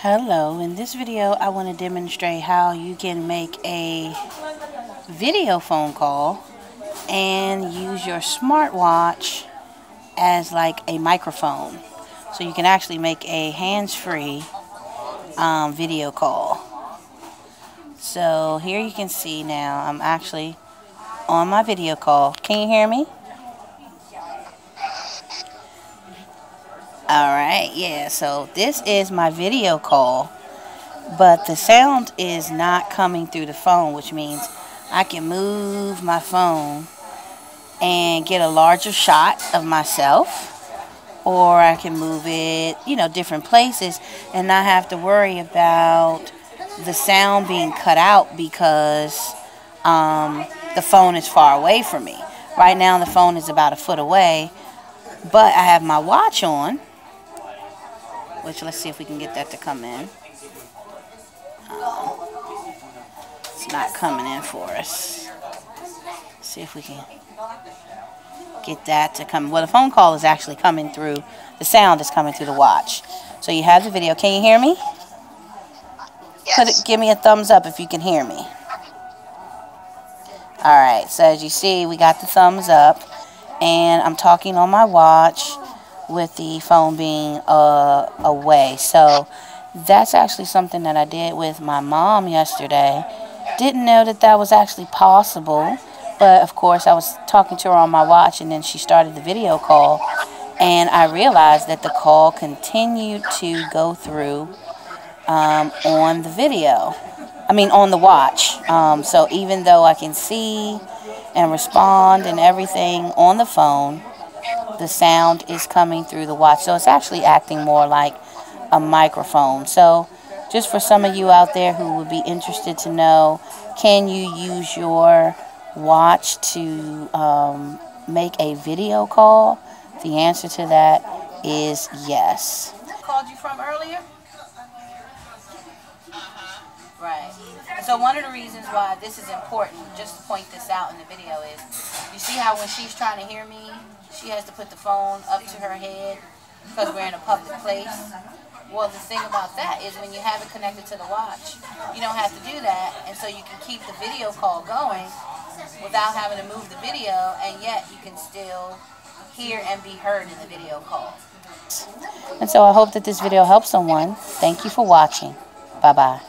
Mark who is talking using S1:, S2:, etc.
S1: Hello, in this video I want to demonstrate how you can make a video phone call and use your smartwatch as like a microphone. So you can actually make a hands-free um, video call. So here you can see now I'm actually on my video call. Can you hear me? Alright, yeah, so this is my video call, but the sound is not coming through the phone, which means I can move my phone and get a larger shot of myself, or I can move it, you know, different places and not have to worry about the sound being cut out because um, the phone is far away from me. Right now, the phone is about a foot away, but I have my watch on which let's see if we can get that to come in. Um, it's not coming in for us. Let's see if we can get that to come. Well, the phone call is actually coming through. The sound is coming through the watch. So you have the video. Can you hear me?
S2: Yes.
S1: It, give me a thumbs up if you can hear me. Alright, so as you see, we got the thumbs up. And I'm talking on my watch with the phone being uh, away. So that's actually something that I did with my mom yesterday. Didn't know that that was actually possible. But of course, I was talking to her on my watch and then she started the video call. And I realized that the call continued to go through um, on the video. I mean, on the watch. Um, so even though I can see and respond and everything on the phone, the sound is coming through the watch. So it's actually acting more like a microphone. So just for some of you out there who would be interested to know, can you use your watch to um, make a video call? The answer to that is yes. Called you from earlier? Right. So one of the reasons why this is important, just to point this out in the video, is you see how when she's trying to hear me, she has to put the phone up to her head because we're in a public place. Well, the thing about that is when you have it connected to the watch, you don't have to do that, and so you can keep the video call going without having to move the video, and yet you can still hear and be heard in the video call. And so I hope that this video helps someone. Thank you for watching. Bye-bye.